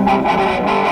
Música